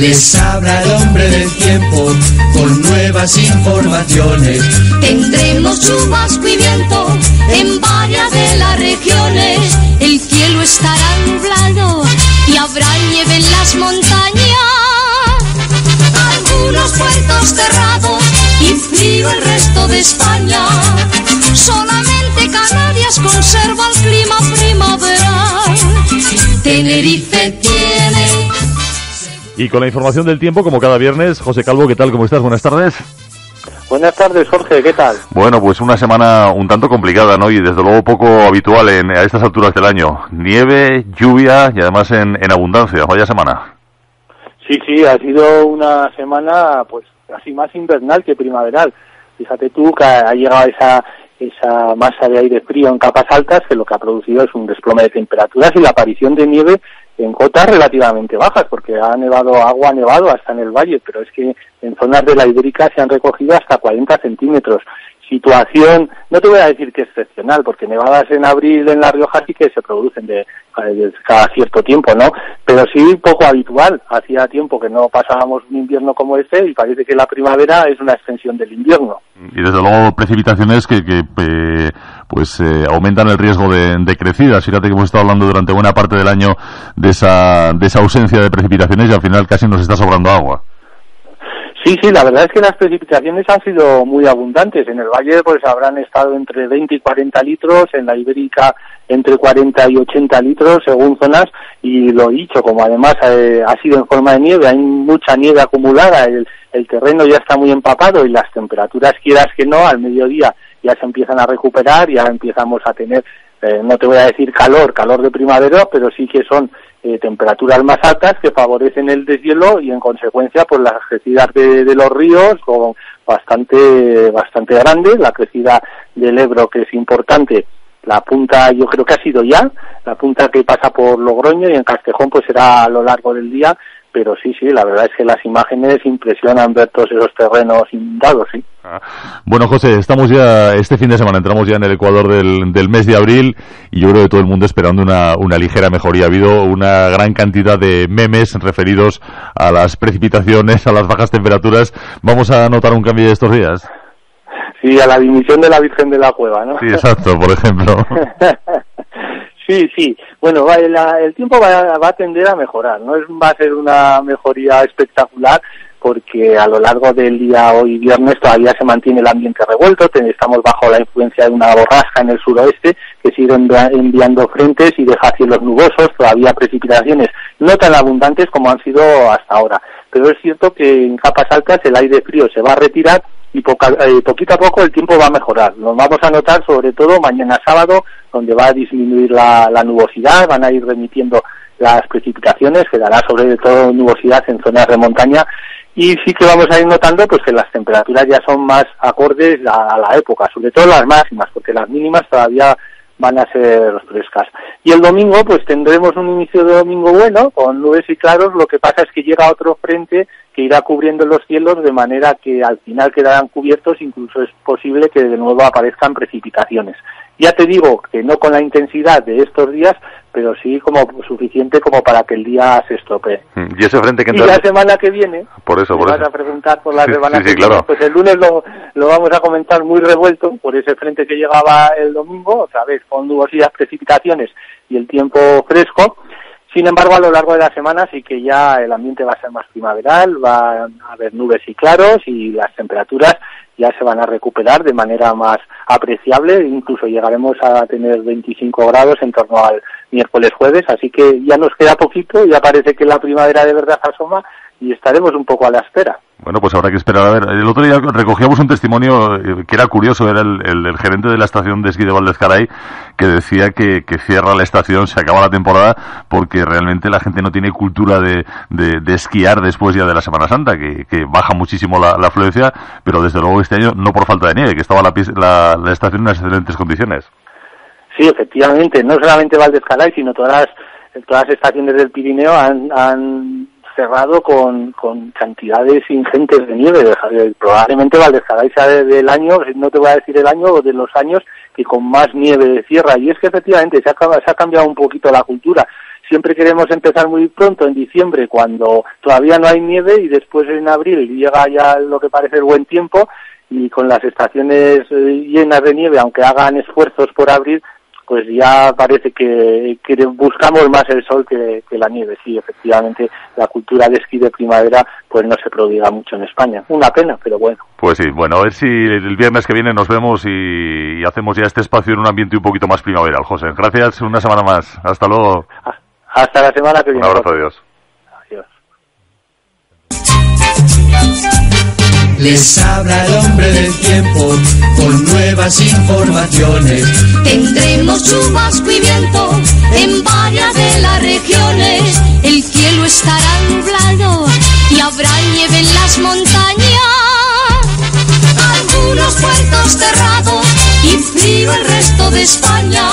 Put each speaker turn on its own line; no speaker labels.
Les habla el hombre del tiempo con nuevas informaciones.
Tendremos chubasco y viento en varias de las regiones. El cielo estará nublado y habrá nieve en las montañas. Algunos puertos cerrados y frío el resto de España. Solamente Canarias conserva el clima primaveral. Tenerife
y con la información del tiempo, como cada viernes, José Calvo, ¿qué tal? ¿Cómo estás? Buenas tardes.
Buenas tardes, Jorge, ¿qué tal?
Bueno, pues una semana un tanto complicada, ¿no? Y desde luego poco habitual en, a estas alturas del año. Nieve, lluvia y además en, en abundancia. Vaya semana.
Sí, sí, ha sido una semana, pues, así más invernal que primaveral. Fíjate tú que ha llegado esa, esa masa de aire frío en capas altas que lo que ha producido es un desplome de temperaturas y la aparición de nieve en cotas relativamente bajas, porque ha nevado agua, ha nevado hasta en el valle, pero es que en zonas de la Ibérica se han recogido hasta 40 centímetros. Situación, no te voy a decir que excepcional, porque nevadas en abril en La Rioja sí que se producen de, cada cierto tiempo, ¿no? Pero sí poco habitual. Hacía tiempo que no pasábamos un invierno como este y parece que la primavera es una extensión del invierno.
Y desde luego precipitaciones que, que eh, pues eh, aumentan el riesgo de, de, crecidas. Fíjate que hemos estado hablando durante buena parte del año de esa, de esa ausencia de precipitaciones y al final casi nos está sobrando agua.
Sí, sí, la verdad es que las precipitaciones han sido muy abundantes. En el valle pues habrán estado entre 20 y 40 litros, en la Ibérica entre 40 y 80 litros según zonas y lo dicho, como además eh, ha sido en forma de nieve, hay mucha nieve acumulada, el, el terreno ya está muy empapado y las temperaturas quieras que no al mediodía ya se empiezan a recuperar, ya empezamos a tener, eh, no te voy a decir calor, calor de primavera, pero sí que son eh, temperaturas más altas que favorecen el deshielo y en consecuencia pues las crecidas de, de los ríos son bastante, bastante grandes, la crecida del Ebro que es importante la punta yo creo que ha sido ya, la punta que pasa por Logroño y en Castejón pues será a lo largo del día pero sí, sí, la verdad es que las imágenes impresionan ver todos esos terrenos inundados, sí.
Ah. Bueno, José, estamos ya, este fin de semana entramos ya en el Ecuador del, del mes de abril y yo creo que todo el mundo esperando una, una ligera mejoría. Ha habido una gran cantidad de memes referidos a las precipitaciones, a las bajas temperaturas. ¿Vamos a notar un cambio de estos días?
Sí, a la dimisión de la Virgen de la Cueva, ¿no?
Sí, exacto, por ejemplo.
Sí, sí. Bueno, el tiempo va, va, a tender a mejorar. No es, va a ser una mejoría espectacular porque a lo largo del día hoy viernes todavía se mantiene el ambiente revuelto. Estamos bajo la influencia de una borrasca en el suroeste que sigue enviando frentes y deja cielos nubosos, todavía precipitaciones no tan abundantes como han sido hasta ahora. Pero es cierto que en capas altas el aire frío se va a retirar y poca, eh, poquito a poco el tiempo va a mejorar. Lo vamos a notar sobre todo mañana sábado, donde va a disminuir la, la nubosidad, van a ir remitiendo las precipitaciones, quedará sobre todo nubosidad en zonas de montaña y sí que vamos a ir notando pues que las temperaturas ya son más acordes a, a la época, sobre todo las máximas, porque las mínimas todavía van a ser frescas. Y el domingo, pues tendremos un inicio de domingo bueno, con nubes y claros. Lo que pasa es que llega otro frente que irá cubriendo los cielos de manera que al final quedarán cubiertos, incluso es posible que de nuevo aparezcan precipitaciones. Ya te digo que no con la intensidad de estos días, pero sí como suficiente como para que el día se estropee.
Y ese frente que.
Y la semana que viene,
por eso, por
vas a preguntar por la
Sí,
semana
sí,
que
sí,
viene,
claro.
pues el lunes lo, lo vamos a comentar muy revuelto por ese frente que llegaba el domingo, otra vez con nubosidad, precipitaciones y el tiempo fresco. Sin embargo, a lo largo de la semana sí que ya el ambiente va a ser más primaveral, va a haber nubes y claros y las temperaturas ya se van a recuperar de manera más apreciable, incluso llegaremos a tener 25 grados en torno al miércoles jueves, así que ya nos queda poquito, ya parece que la primavera de verdad asoma y estaremos un poco a la espera.
Bueno, pues habrá que esperar a ver. El otro día recogíamos un testimonio eh, que era curioso, era el, gerente de la estación de esquí de Valdezcaray, que decía que, que, cierra la estación, se acaba la temporada, porque realmente la gente no tiene cultura de, esquiar después ya de la Semana Santa, que, baja muchísimo la, la, afluencia, pero desde luego este año no por falta de nieve, que estaba la, la, la estación en unas excelentes condiciones.
Sí, efectivamente, no solamente Valdezcaray, sino todas las, todas las estaciones del Pirineo han cerrado con, cantidades ingentes de nieve. Probablemente Valdezcaray sea del año, no te voy a decir el año, o de los años que con más nieve de cierra. Y es que efectivamente se ha, se ha cambiado un poquito la cultura. siempre queremos empezar muy pronto, en diciembre, cuando todavía no hay nieve y después en abril llega ya lo que parece el buen tiempo y con las estaciones eh, llenas de nieve, aunque hagan esfuerzos por abrir, pues ya parece que, buscamos más el sol que, la nieve. Sí, efectivamente, la cultura de esquí de primavera pues no se prodiga mucho en España. Una pena, pero bueno.
Pues sí, bueno, a ver si el viernes que viene nos vemos y, hacemos ya este espacio en un ambiente un poquito más primaveral, José. Gracias, una semana más. Hasta luego.
Hasta la semana que viene.
Un abrazo, adiós.
Les habla el hombre del tiempo con nuevas informaciones.
Tendremos chubasco y viento en varias de las regiones. El cielo estará nublado y habrá nieve en las montañas. Algunos puertos cerrados y frío el resto de España.